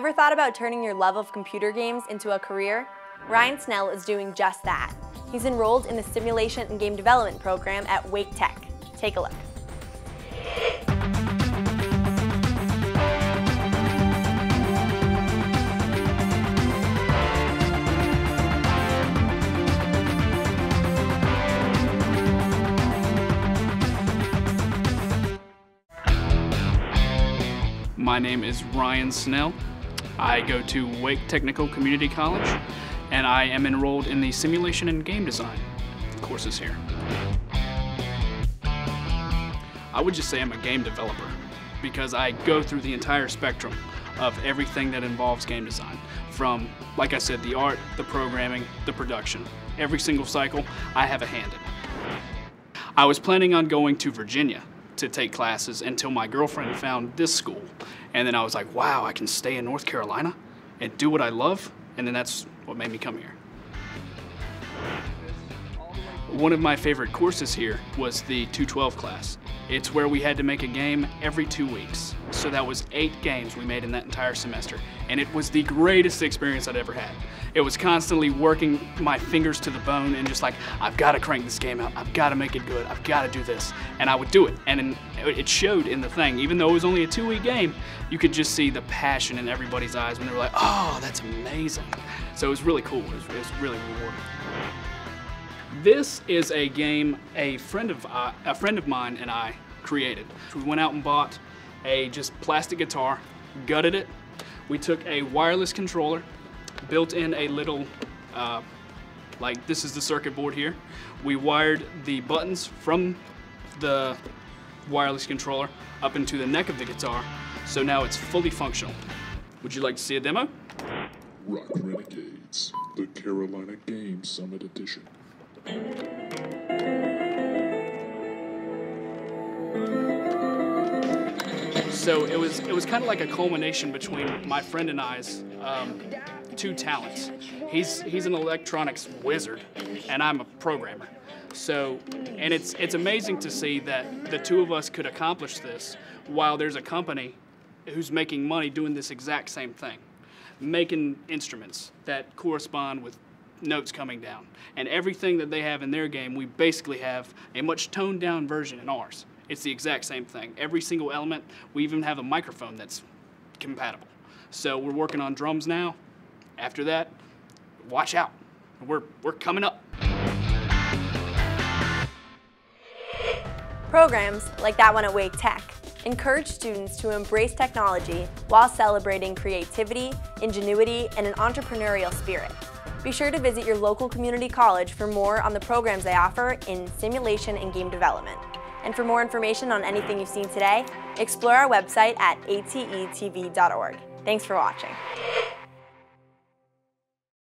Ever thought about turning your love of computer games into a career? Ryan Snell is doing just that. He's enrolled in the Simulation and Game Development program at Wake Tech. Take a look. My name is Ryan Snell. I go to Wake Technical Community College and I am enrolled in the Simulation and Game Design courses here. I would just say I'm a game developer because I go through the entire spectrum of everything that involves game design. From, like I said, the art, the programming, the production. Every single cycle, I have a hand in. I was planning on going to Virginia to take classes until my girlfriend found this school. And then I was like, wow, I can stay in North Carolina and do what I love. And then that's what made me come here. One of my favorite courses here was the 212 class. It's where we had to make a game every two weeks. So that was eight games we made in that entire semester. And it was the greatest experience I'd ever had. It was constantly working my fingers to the bone and just like, I've got to crank this game out. I've got to make it good. I've got to do this. And I would do it. And it showed in the thing. Even though it was only a two week game, you could just see the passion in everybody's eyes when they were like, oh, that's amazing. So it was really cool. It was, it was really rewarding. This is a game a friend of uh, a friend of mine and I created. We went out and bought a just plastic guitar, gutted it. We took a wireless controller, built in a little, uh, like this is the circuit board here. We wired the buttons from the wireless controller up into the neck of the guitar, so now it's fully functional. Would you like to see a demo? Rock Renegades, the Carolina Game Summit Edition. So it was it was kind of like a culmination between my friend and I's um, two talents. He's he's an electronics wizard, and I'm a programmer. So, and it's it's amazing to see that the two of us could accomplish this while there's a company who's making money doing this exact same thing, making instruments that correspond with notes coming down. And everything that they have in their game, we basically have a much toned down version in ours. It's the exact same thing. Every single element, we even have a microphone that's compatible. So we're working on drums now. After that, watch out. We're, we're coming up. Programs, like that one at Wake Tech, encourage students to embrace technology while celebrating creativity, ingenuity, and an entrepreneurial spirit. Be sure to visit your local community college for more on the programs they offer in simulation and game development. And for more information on anything you've seen today, explore our website at atetv.org. Thanks for watching.